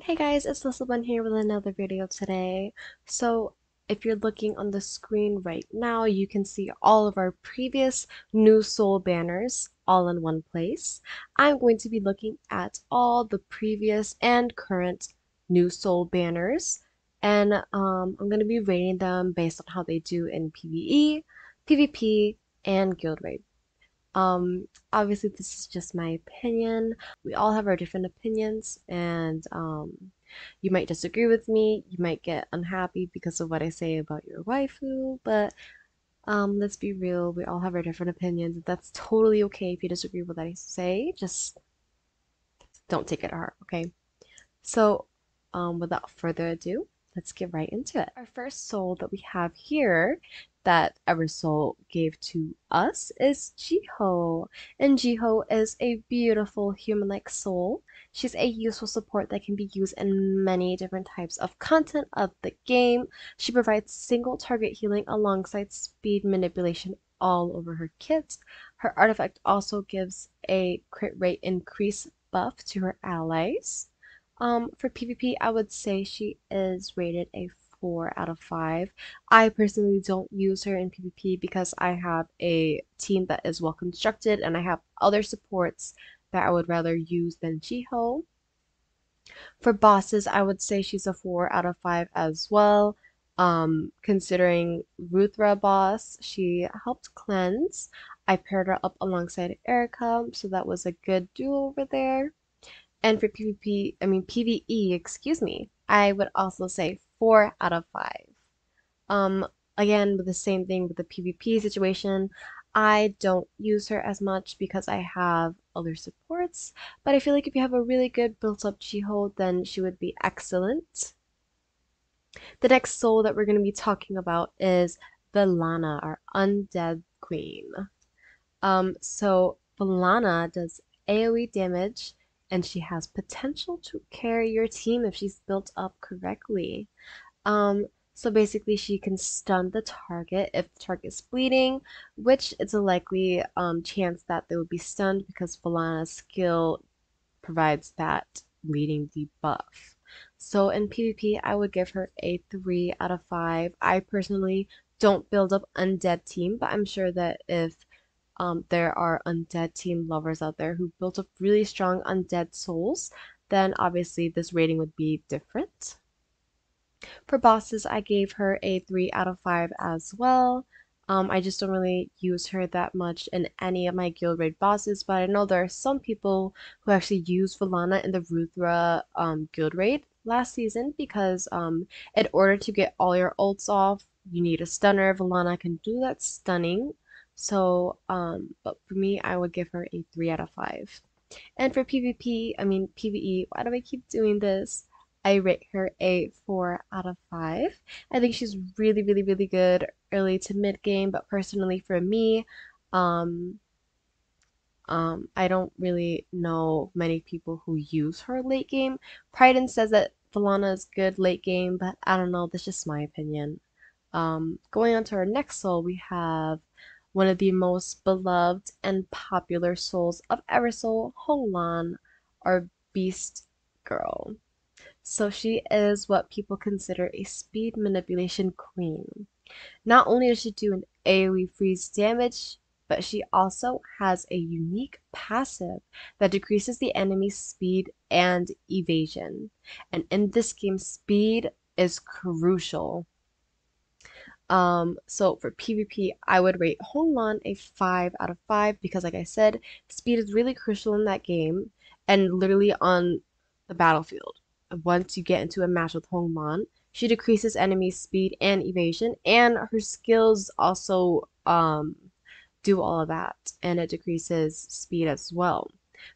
Hey guys, it's lyssabun here with another video today. So if you're looking on the screen right now, you can see all of our previous new soul banners all in one place. I'm going to be looking at all the previous and current new soul banners and um, I'm going to be rating them based on how they do in PvE, PvP, and guild raid. Um, obviously this is just my opinion. We all have our different opinions and um, you might disagree with me. You might get unhappy because of what I say about your waifu, but um, let's be real. We all have our different opinions. That's totally okay if you disagree with what I say. Just don't take it to heart, okay? So, um, without further ado, let's get right into it. Our first soul that we have here that Eversoul gave to us is Jiho. And Jiho is a beautiful human-like soul. She's a useful support that can be used in many different types of content of the game. She provides single target healing alongside speed manipulation all over her kit. Her artifact also gives a crit rate increase buff to her allies. Um, for PvP, I would say she is rated a 4 out of 5. I personally don't use her in PvP because I have a team that is well constructed and I have other supports that I would rather use than Jiho. For bosses, I would say she's a 4 out of 5 as well. Um, considering Rudra boss, she helped cleanse. I paired her up alongside Erika, so that was a good duo over there. And for PvP, I mean PvE, excuse me, I would also say 4 out of 5. Um, again, with the same thing with the PvP situation, I don't use her as much because I have other supports, but I feel like if you have a really good built up Jiho, then she would be excellent. The next soul that we're going to be talking about is Velanna, our undead queen. Um, so Velanna does AoE damage and she has potential to carry your team if she's built up correctly. Um, so basically she can stun the target if the target is bleeding, which it's a likely um, chance that they will be stunned because Velanna's skill provides that bleeding debuff. So in PvP, I would give her a 3 out of 5. I personally don't build up undead team, but I'm sure that if um, there are undead team lovers out there who built up really strong undead souls, then obviously this rating would be different. For bosses, I gave her a 3 out of 5 as well. Um, I just don't really use her that much in any of my guild raid bosses, but I know there are some people who actually use Velanna in the Rudra um, guild raid last season because um, in order to get all your ults off, you need a stunner. Velanna can do that stunning so, um, but for me, I would give her a 3 out of 5. And for PvP, I mean PvE, why do I keep doing this? I rate her a 4 out of 5. I think she's really, really, really good early to mid game, but personally for me, um, um, I don't really know many people who use her late game. Pryden says that Velanna is good late game, but I don't know, that's just my opinion. Um, going on to our next soul, we have one of the most beloved and popular souls of ever Eversoul, Honglan, our beast girl. So she is what people consider a speed manipulation queen. Not only does she do an AoE freeze damage, but she also has a unique passive that decreases the enemy's speed and evasion. And in this game, speed is crucial. Um, so for PvP, I would rate Honglan a 5 out of 5 because like I said, speed is really crucial in that game and literally on the battlefield. Once you get into a match with Honglan, she decreases enemy speed and evasion and her skills also um, do all of that and it decreases speed as well.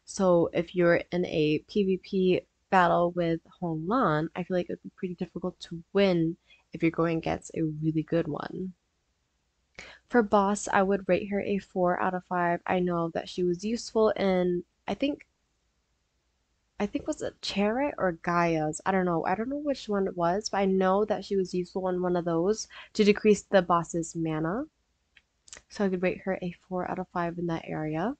So if you're in a PvP battle with Honglan, I feel like it would be pretty difficult to win if you're going against a really good one. For boss, I would rate her a 4 out of 5. I know that she was useful in, I think, I think was it Chariot or Gaia's? I don't know. I don't know which one it was, but I know that she was useful in one of those to decrease the boss's mana. So I could rate her a 4 out of 5 in that area.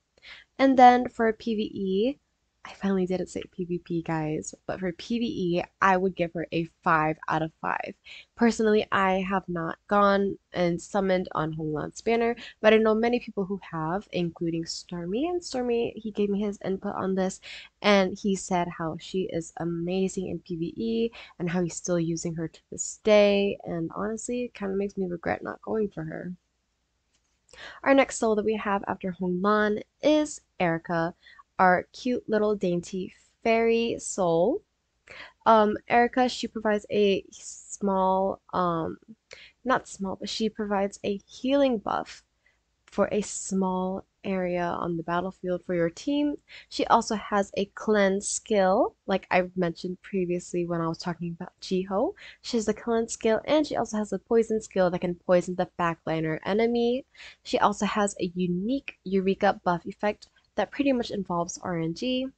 And then for PvE, I finally didn't say PvP, guys, but for PvE, I would give her a 5 out of 5. Personally, I have not gone and summoned on Hong Lan's banner, but I know many people who have, including Stormy. And Stormy, he gave me his input on this, and he said how she is amazing in PvE and how he's still using her to this day. And honestly, it kind of makes me regret not going for her. Our next soul that we have after Hong Lan is Erika our cute little dainty fairy soul. Um, Erika, she provides a small, um, not small, but she provides a healing buff for a small area on the battlefield for your team. She also has a cleanse skill, like I mentioned previously when I was talking about Jiho. She has a cleanse skill and she also has a poison skill that can poison the backliner enemy. She also has a unique Eureka buff effect that pretty much involves RNG.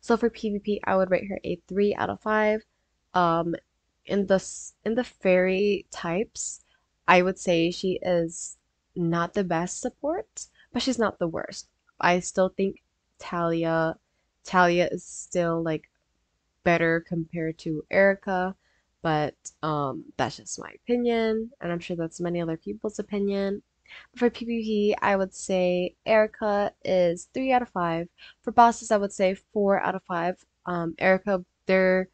So for PvP, I would rate her a 3 out of 5. Um, in the in the fairy types, I would say she is not the best support, but she's not the worst. I still think Talia Talia is still like better compared to Erika, but um, that's just my opinion, and I'm sure that's many other people's opinion. For PvP, I would say Erika is 3 out of 5. For bosses, I would say 4 out of 5. Um, Erika, there,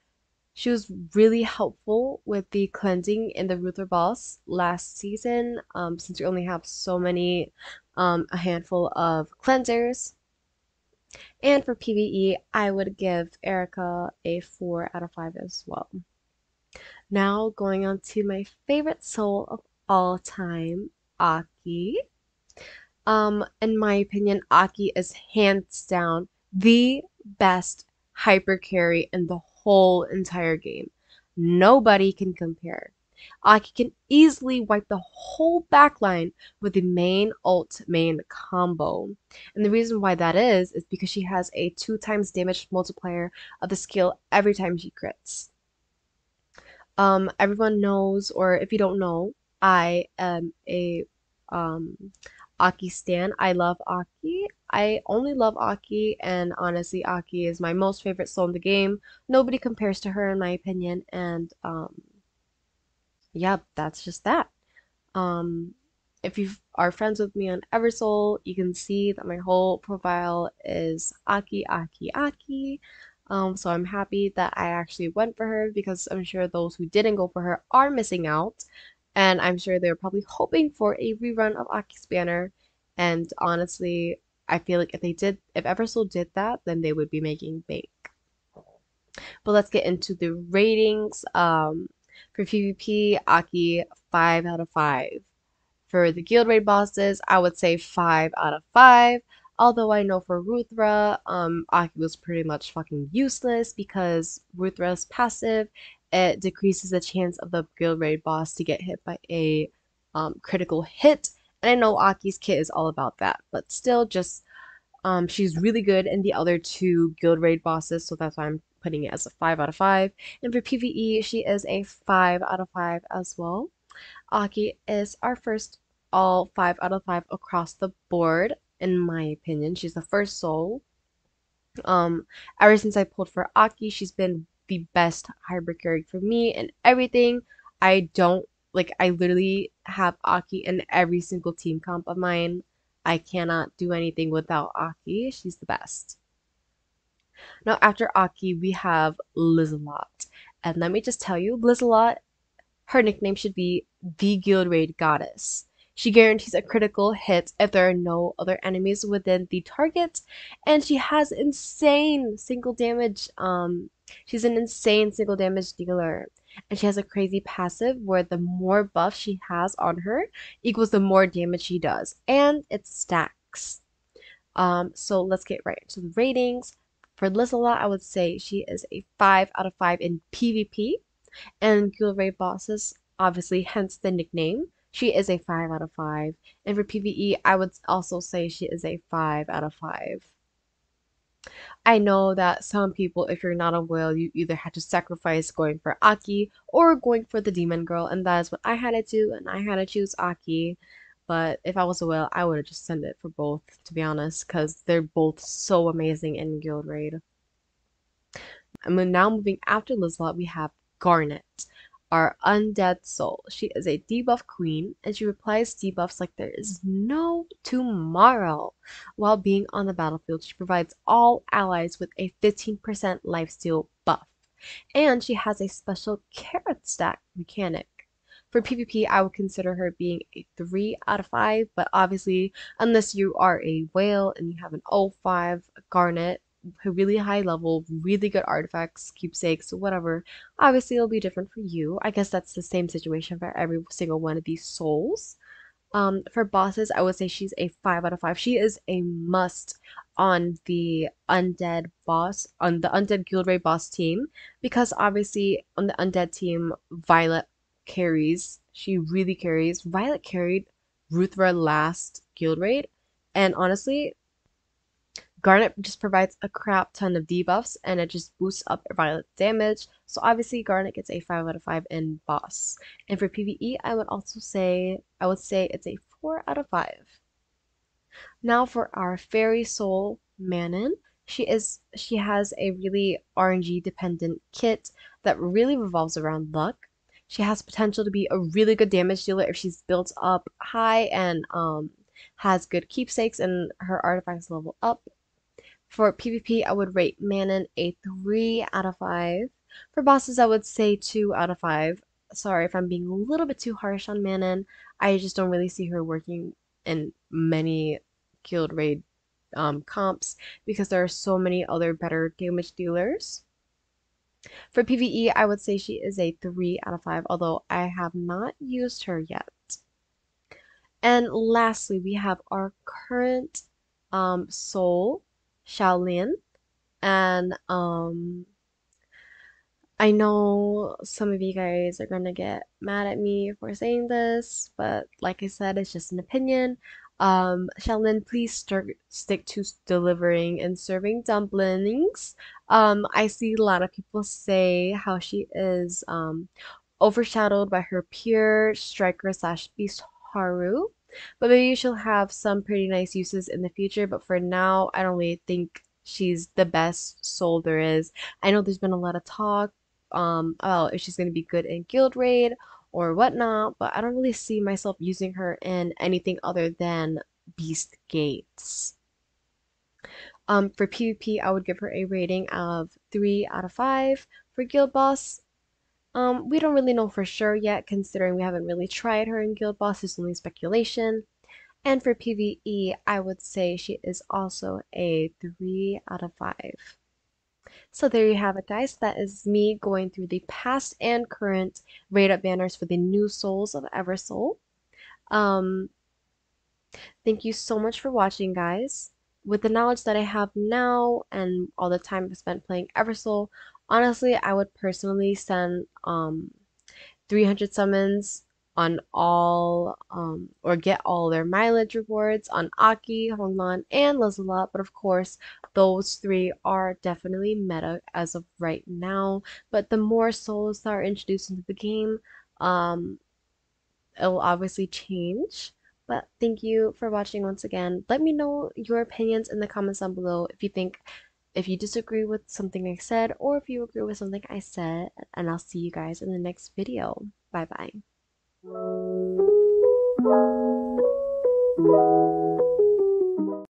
she was really helpful with the cleansing in the Rudra boss last season, um, since we only have so many, um, a handful of cleansers. And for PvE, I would give Erica a 4 out of 5 as well. Now, going on to my favorite soul of all time, Aki. Um, in my opinion, Aki is hands down the best hyper carry in the whole entire game. Nobody can compare. Aki can easily wipe the whole backline with the main ult main combo. And the reason why that is, is because she has a two times damage multiplier of the skill every time she crits. Um, everyone knows, or if you don't know, I am a um, Aki stan. I love Aki. I only love Aki, and honestly, Aki is my most favorite soul in the game. Nobody compares to her, in my opinion, and um, yeah, that's just that. Um, if you are friends with me on Eversoul, you can see that my whole profile is Aki, Aki, Aki. Um, so I'm happy that I actually went for her because I'm sure those who didn't go for her are missing out. And I'm sure they're probably hoping for a rerun of Aki's Banner. And honestly, I feel like if they did, if Eversoul did that, then they would be making bank. But let's get into the ratings. Um, for PvP, Aki, 5 out of 5. For the guild raid bosses, I would say 5 out of 5. Although I know for Rudra, um, Aki was pretty much fucking useless because Rudra's passive it decreases the chance of the guild raid boss to get hit by a um, critical hit. And I know Aki's kit is all about that, but still just um, she's really good in the other two guild raid bosses, so that's why I'm putting it as a 5 out of 5. And for PvE, she is a 5 out of 5 as well. Aki is our first all 5 out of 5 across the board, in my opinion. She's the first soul. Um, ever since I pulled for Aki, she's been the best hybrid carry for me and everything. I don't like I literally have Aki in every single team comp of mine. I cannot do anything without Aki. She's the best. Now after Aki we have Lizelotte. And let me just tell you, Lizelotte, her nickname should be the Guild Raid Goddess. She guarantees a critical hit if there are no other enemies within the target, and she has insane single damage um, She's an insane single damage dealer. And she has a crazy passive where the more buff she has on her equals the more damage she does. And it stacks. Um, so let's get right into the ratings. For Lizelotte, I would say she is a 5 out of 5 in PvP. And Guild Raid bosses, obviously, hence the nickname. She is a 5 out of 5. And for PvE, I would also say she is a 5 out of 5. I know that some people, if you're not a whale, you either had to sacrifice going for Aki or going for the demon girl, and that is what I had to do, and I had to choose Aki. but if I was a whale, I would have just sent it for both, to be honest, because they're both so amazing in Guild Raid. And now moving after Lizelotte, we have Garnet, our undead soul. She is a debuff queen, and she applies debuffs like there is no tomorrow. While being on the battlefield, she provides all allies with a 15% lifesteal buff. And she has a special carrot stack mechanic. For PvP, I would consider her being a 3 out of 5, but obviously, unless you are a whale and you have an 05 Garnet, really high level, really good artifacts, keepsakes, whatever, obviously it'll be different for you. I guess that's the same situation for every single one of these souls. Um, for bosses, I would say she's a 5 out of 5. She is a must on the undead boss, on the undead guild raid boss team, because obviously on the undead team, Violet carries. She really carries. Violet carried Rudra last guild raid, and honestly, Garnet just provides a crap ton of debuffs and it just boosts up Violet damage. So obviously Garnet gets a 5 out of 5 in boss. And for PvE, I would also say, I would say it's a 4 out of 5. Now for our Fairy Soul Manon. She is she has a really RNG dependent kit that really revolves around luck. She has potential to be a really good damage dealer if she's built up high and um, has good keepsakes and her artifacts level up. For PvP, I would rate Manon a 3 out of 5. For bosses, I would say 2 out of 5. Sorry if I'm being a little bit too harsh on Manon. I just don't really see her working in many guild raid um, comps because there are so many other better damage dealers. For PvE, I would say she is a 3 out of 5, although I have not used her yet. And lastly, we have our current um, soul Xiaolin. And um, I know some of you guys are gonna get mad at me for saying this, but like I said, it's just an opinion. Um, Xiaolin, please start, stick to delivering and serving dumplings. Um, I see a lot of people say how she is um, overshadowed by her peer striker slash beast Haru. But maybe she'll have some pretty nice uses in the future. But for now, I don't really think she's the best soul there is. I know there's been a lot of talk um, about if she's going to be good in Guild Raid or whatnot, but I don't really see myself using her in anything other than Beast Gates. Um, for PvP, I would give her a rating of 3 out of 5. For Guild Boss, um, we don't really know for sure yet, considering we haven't really tried her in Guild Boss. It's only speculation. And for PvE, I would say she is also a 3 out of 5. So there you have it, guys. That is me going through the past and current raid up banners for the new souls of Eversoul. Um, thank you so much for watching, guys. With the knowledge that I have now and all the time I've spent playing Eversoul, honestly, I would personally send um 300 summons on all um, or get all their mileage rewards on Aki, Honglan, and Lizelotte. But of course, those three are definitely meta as of right now. But the more souls that are introduced into the game, um, it will obviously change. But thank you for watching once again. Let me know your opinions in the comments down below if you think if you disagree with something I said or if you agree with something I said. And I'll see you guys in the next video. Bye bye.